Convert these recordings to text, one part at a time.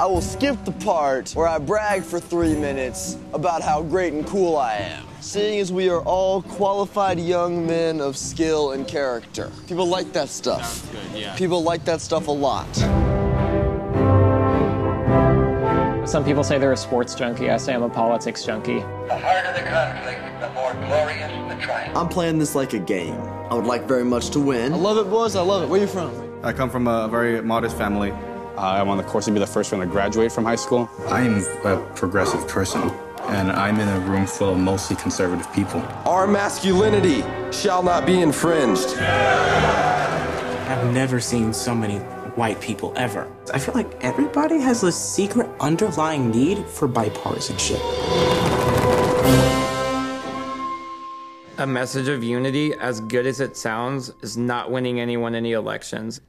I will skip the part where I brag for three minutes about how great and cool I am. Seeing as we are all qualified young men of skill and character. People like that stuff. good, yeah. People like that stuff a lot. Some people say they're a sports junkie. I say I'm a politics junkie. The harder the conflict, the more glorious the triumph. I'm playing this like a game. I would like very much to win. I love it, boys. I love it. Where you from? I come from a very modest family. Uh, I'm on the course to be the first one to graduate from high school. I'm a progressive person, and I'm in a room full of mostly conservative people. Our masculinity shall not be infringed. I've never seen so many white people ever. I feel like everybody has a secret underlying need for bipartisanship. A message of unity, as good as it sounds, is not winning anyone any elections.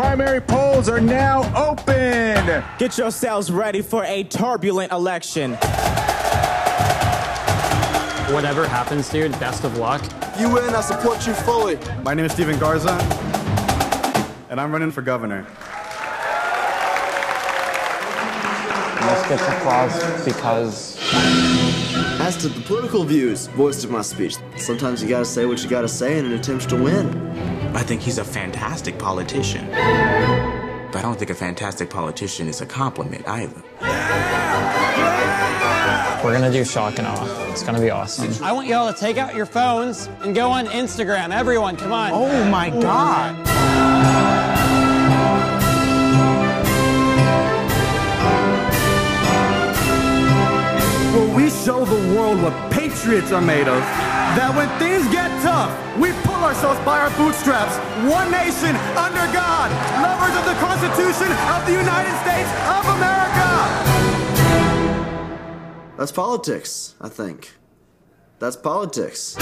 Primary polls are now open. Get yourselves ready for a turbulent election. Whatever happens, dude, best of luck. You win, I support you fully. My name is Steven Garza, and I'm running for governor. This gets applause because As to the political views voiced in my speech, sometimes you gotta say what you gotta say in an attempt to win. I think he's a fantastic politician. But I don't think a fantastic politician is a compliment either. we're gonna do shock and awe. It's gonna be awesome. I want y'all to take out your phones and go on Instagram. Everyone, come on. Oh my God. Will we show the world what patriots are made of? That when things get tough, we pull ourselves by our bootstraps. One nation, under God, lovers of the Constitution of the United States of America. That's politics, I think. That's politics.